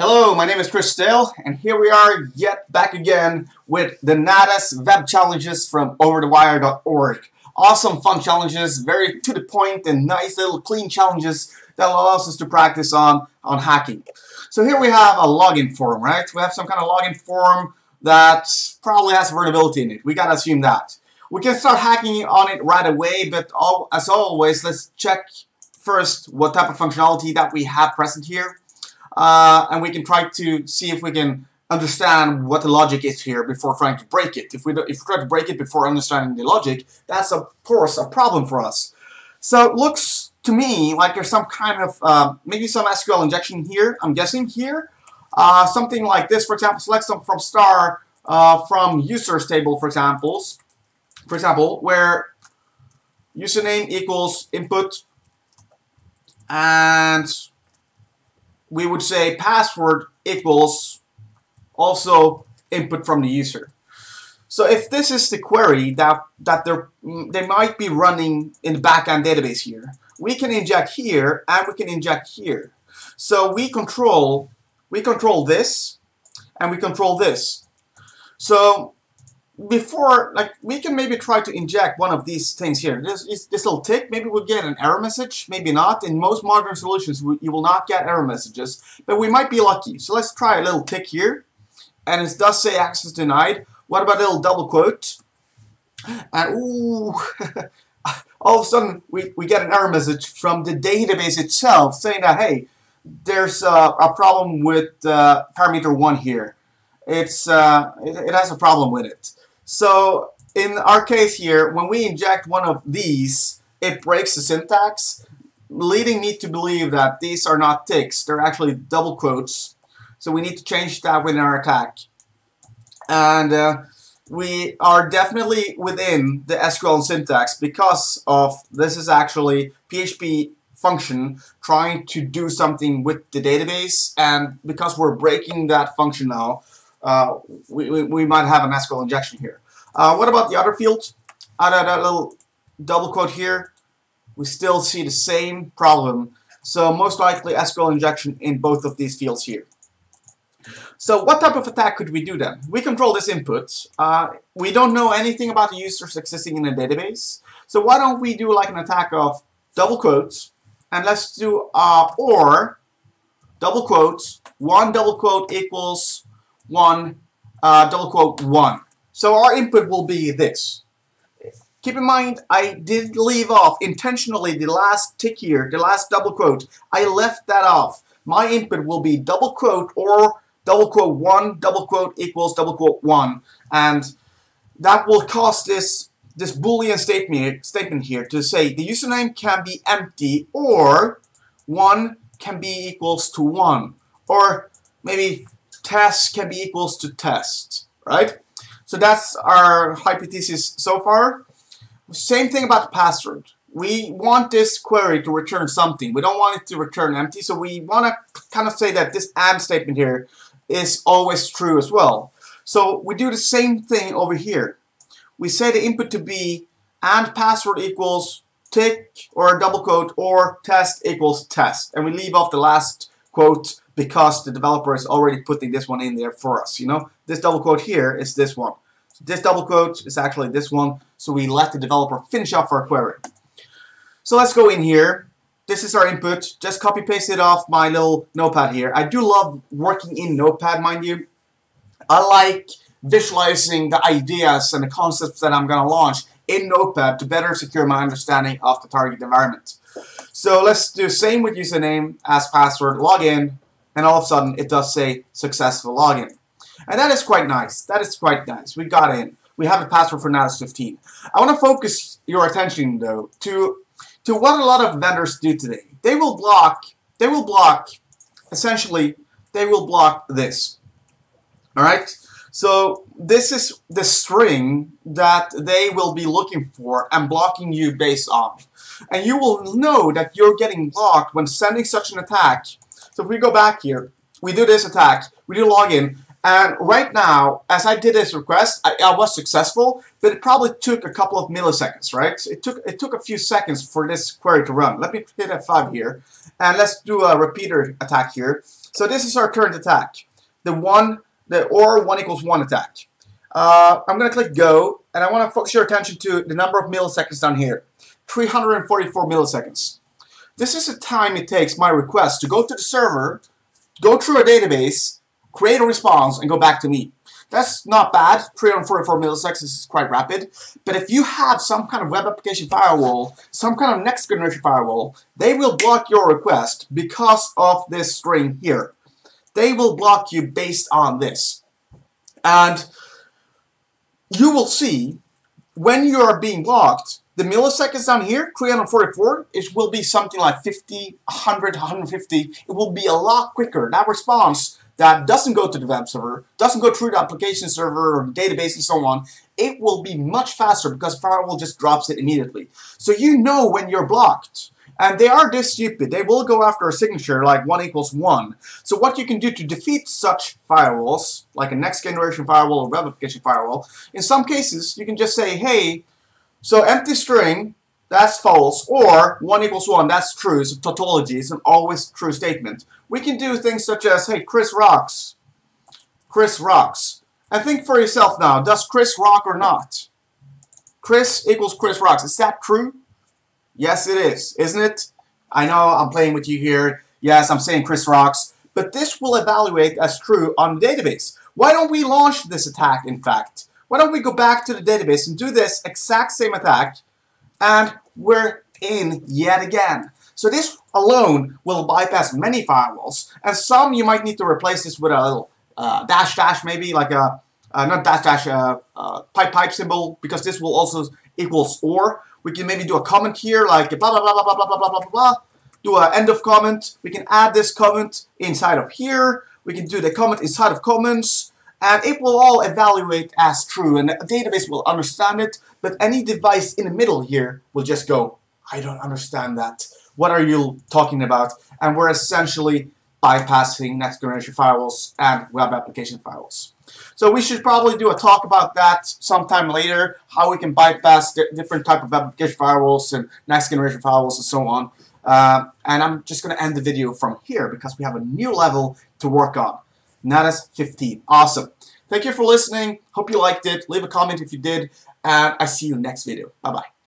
Hello, my name is Chris Stale, and here we are yet back again with the NADAS web challenges from overthewire.org. Awesome fun challenges, very to the point and nice little clean challenges that allows us to practice on, on hacking. So here we have a login form, right? We have some kind of login form that probably has vulnerability in it. We gotta assume that. We can start hacking on it right away, but all, as always, let's check first what type of functionality that we have present here. Uh, and we can try to see if we can understand what the logic is here before trying to break it. If we, do, if we try to break it before understanding the logic, that's of course a problem for us. So it looks to me like there's some kind of, uh, maybe some SQL injection here, I'm guessing here. Uh, something like this, for example, select some from star uh, from users table, for examples, for example, where username equals input and we would say password equals also input from the user. So if this is the query that, that they're, mm, they might be running in the backend database here, we can inject here and we can inject here. So we control, we control this and we control this. So before, like, we can maybe try to inject one of these things here. This, this little tick, maybe we'll get an error message, maybe not. In most modern solutions, we, you will not get error messages, but we might be lucky. So let's try a little tick here, and it does say access denied. What about a little double quote? And ooh, all of a sudden we, we get an error message from the database itself saying that, hey, there's a, a problem with uh, parameter 1 here. It's uh, it, it has a problem with it. So in our case here, when we inject one of these, it breaks the syntax, leading me to believe that these are not ticks, they're actually double quotes. So we need to change that within our attack. And uh, we are definitely within the SQL syntax because of this is actually PHP function trying to do something with the database and because we're breaking that function now uh, we, we, we, might have an SQL injection here. Uh, what about the other fields? Out of that little double quote here, we still see the same problem. So most likely SQL injection in both of these fields here. So what type of attack could we do then? We control this input. Uh, we don't know anything about the users existing in the database. So why don't we do like an attack of double quotes and let's do uh, or double quotes, one double quote equals 1, uh, double quote 1. So our input will be this. Keep in mind, I did leave off intentionally the last tick here, the last double quote. I left that off. My input will be double quote or double quote 1, double quote equals double quote 1. And that will cause this, this boolean statement, statement here to say the username can be empty or 1 can be equals to 1. Or maybe test can be equals to test, right? So that's our hypothesis so far. Same thing about the password. We want this query to return something. We don't want it to return empty, so we want to kind of say that this AND statement here is always true as well. So we do the same thing over here. We say the input to be and password equals tick or double quote or test equals test. And we leave off the last quote because the developer is already putting this one in there for us. You know, this double quote here is this one. This double quote is actually this one. So we let the developer finish off our query. So let's go in here. This is our input. Just copy paste it off my little notepad here. I do love working in notepad, mind you. I like visualizing the ideas and the concepts that I'm going to launch in Notepad to better secure my understanding of the target environment. So let's do same with username as password, login, and all of a sudden it does say successful login. And that is quite nice. That is quite nice. We got in. We have a password for NADAS 15. I want to focus your attention though to to what a lot of vendors do today. They will block they will block essentially they will block this. Alright? So this is the string that they will be looking for and blocking you based on. And you will know that you're getting blocked when sending such an attack so if we go back here, we do this attack, we do login, and right now, as I did this request, I, I, was successful, but it probably took a couple of milliseconds, right? It took it took a few seconds for this query to run. Let me hit F5 here, and let's do a repeater attack here. So this is our current attack. The one, the or one equals one attack. Uh, I'm going to click go, and I want to focus your attention to the number of milliseconds down here. 344 milliseconds. This is the time it takes my request to go to the server, go through a database, create a response, and go back to me. That's not bad. 344 milliseconds is quite rapid. But if you have some kind of web application firewall, some kind of next generation firewall, they will block your request because of this string here. They will block you based on this. And you will see when you are being blocked, the milliseconds down here, 344, it will be something like 50, 100, 150. It will be a lot quicker. That response that doesn't go to the web server, doesn't go through the application server or database and so on, it will be much faster because firewall just drops it immediately. So you know when you're blocked. And they are this stupid. They will go after a signature like 1 equals 1. So what you can do to defeat such firewalls, like a next generation firewall or web application firewall, in some cases you can just say, hey, so empty string, that's false, or 1 equals 1, that's true, it's a tautology, it's an always true statement. We can do things such as, hey, Chris rocks. Chris rocks. And think for yourself now, does Chris rock or not? Chris equals Chris rocks. Is that true? Yes, it is, isn't it? I know I'm playing with you here. Yes, I'm saying Chris rocks. But this will evaluate as true on the database. Why don't we launch this attack, in fact? Why don't we go back to the database and do this exact same attack, and we're in yet again. So this alone will bypass many firewalls, and some you might need to replace this with a little uh, dash dash maybe, like a, uh, not dash dash, uh, uh, pipe pipe symbol, because this will also equals or. We can maybe do a comment here, like blah blah blah blah blah blah blah blah blah blah. Do a end of comment. We can add this comment inside of here. We can do the comment inside of comments and it will all evaluate as true, and the database will understand it, but any device in the middle here will just go, I don't understand that. What are you talking about? And we're essentially bypassing next generation firewalls and web application firewalls. So we should probably do a talk about that sometime later, how we can bypass different type of application firewalls and next generation firewalls and so on. Uh, and I'm just going to end the video from here because we have a new level to work on. Nadas 15. Awesome. Thank you for listening. Hope you liked it. Leave a comment if you did. And I see you next video. Bye-bye.